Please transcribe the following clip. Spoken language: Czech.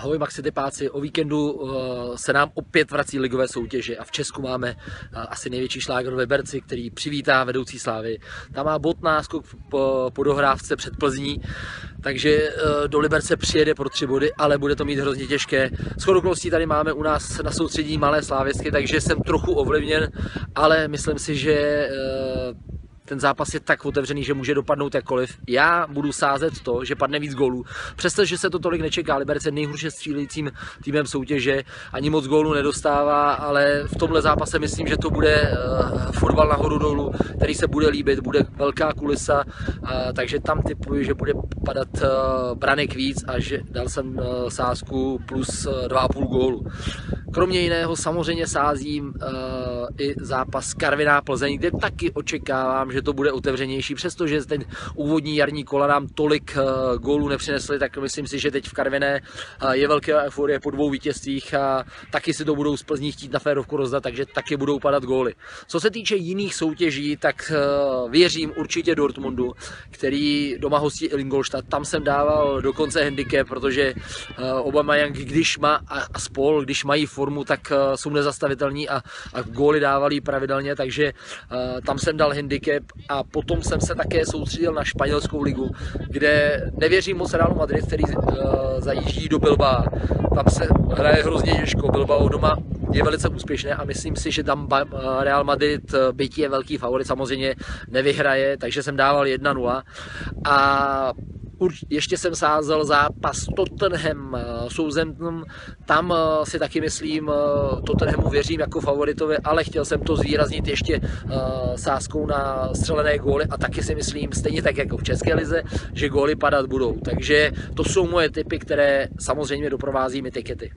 Ahoj Maxi Tepáci, o víkendu uh, se nám opět vrací ligové soutěže a v Česku máme uh, asi největší šláger ve Berci, který přivítá vedoucí slávy. Tam má bod náskok po, dohrávce před Plzní, takže uh, do Liberce přijede pro tři body, ale bude to mít hrozně těžké. S okolností tady máme u nás na soustředí malé slávěsky, takže jsem trochu ovlivněn, ale myslím si, že ten zápas je tak otevřený, že může dopadnout jakkoliv. Já budu sázet to, že padne víc gólů. Přestože se to tolik nečeká, Liberec je nejhorše střílejícím týmem soutěže, ani moc gólů nedostává, ale v tomhle zápase myslím, že to bude uh, fotbal nahoru dolů, který se bude líbit, bude velká kulisa, uh, takže tam typuji, že bude padat uh, branek víc a že dal jsem uh, sázku plus uh, 2,5 gólu. Kromě jiného samozřejmě sázím uh, i zápas Karviná Plzeň, kde taky očekávám, že to bude otevřenější. Přestože ten úvodní jarní kola nám tolik uh, gólů nepřinesly, tak myslím si, že teď v Karviné uh, je velké euforie po dvou vítězstvích a taky si to budou z Plzní chtít na férovku rozdat, takže taky budou padat góly. Co se týče jiných soutěží, tak uh, věřím určitě Dortmundu, který doma hostí Ingolstadt. Tam jsem dával dokonce handicap, protože uh, Obama Young, když má a, a spol, když mají tak uh, jsou nezastavitelní a, a góly dávali pravidelně, takže uh, tam jsem dal handicap a potom jsem se také soustředil na španělskou ligu, kde nevěřím moc Realu Madrid, který uh, zajíždí do Bilba. Tam se hraje hrozně těžko, Bilbao doma je velice úspěšné a myslím si, že tam Real Madrid, byť je velký favorit, samozřejmě nevyhraje, takže jsem dával 1-0 a ještě jsem sázel zápas Tottenham eh, Southampton, tam eh, si taky myslím, eh, Tottenhamu věřím jako favoritovi, ale chtěl jsem to zvýraznit ještě sázkou na střelené góly a taky si myslím, stejně tak jako v České lize, že góly padat budou. Takže to jsou moje typy, které samozřejmě doprovází mi tikety.